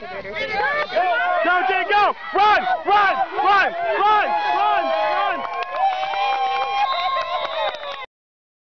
activators. Go, Jay, go! Run! Run! Run! Run!